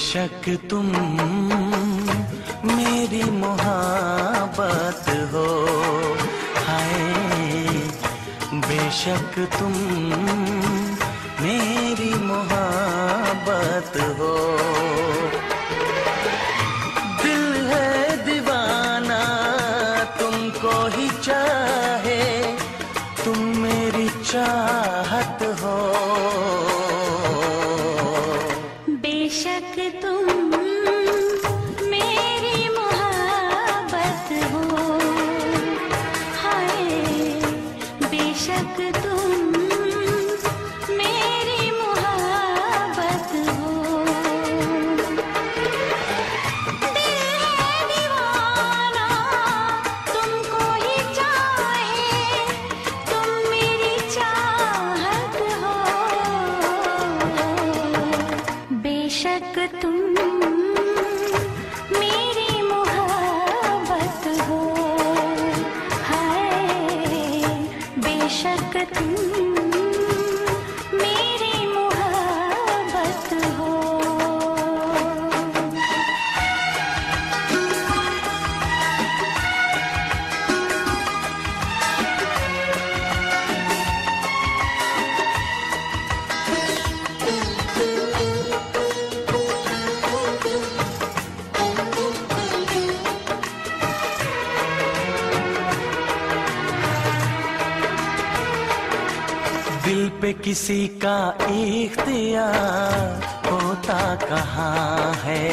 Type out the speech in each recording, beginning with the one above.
बेशक तुम मेरी मोहब्बत हो। हाय बेशक तुम मेरी मोहब्बत हो। बेशक दिल पे किसी का इख्तियार होता कहाँ है?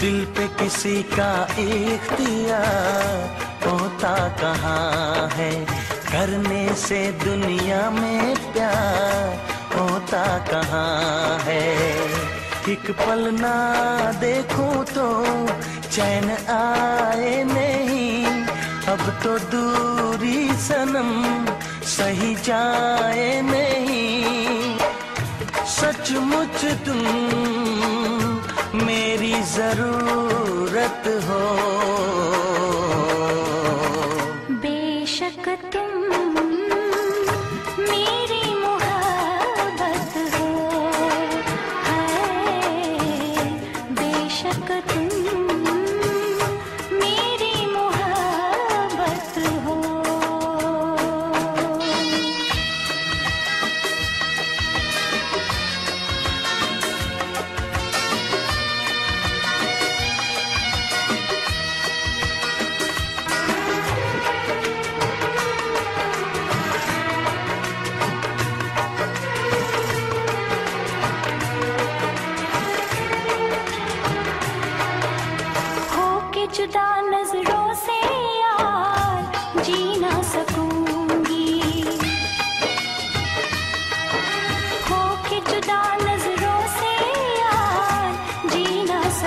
दिल पे किसी का इख्तियार होता कहाँ है? करने से दुनिया में प्यार होता कहाँ है? एक पल ना देखूँ तो चैन आए नहीं। अब तो दूरी सनम सही जाए नहीं। सचमुच तुम मेरी ज़रूरत हो।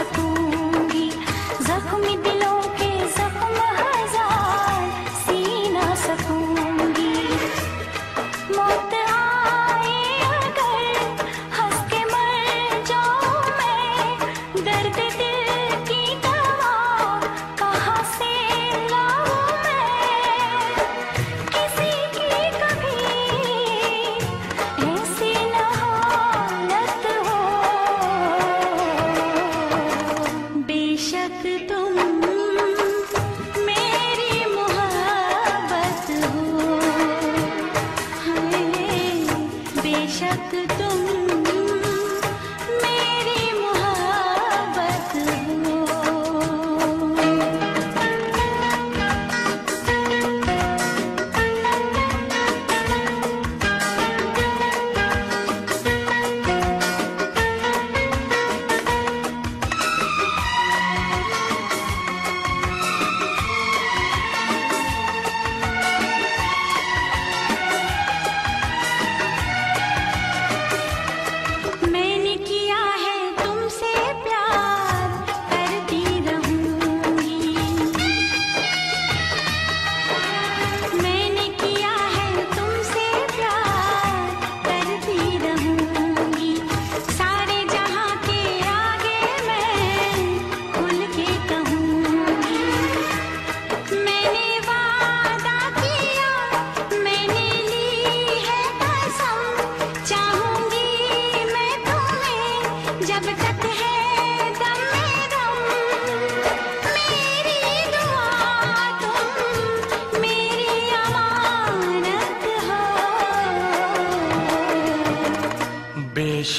tú.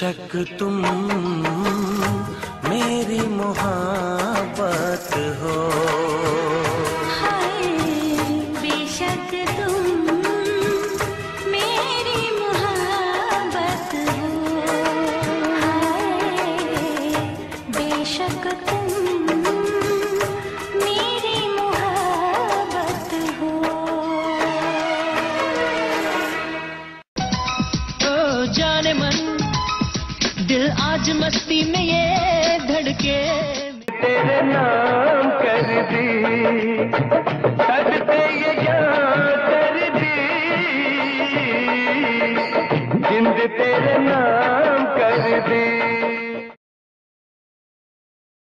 बेशक तुम मेरी मोहब्बत हो। आज मस्ती में ये धड़के। तेरे नाम कर दी।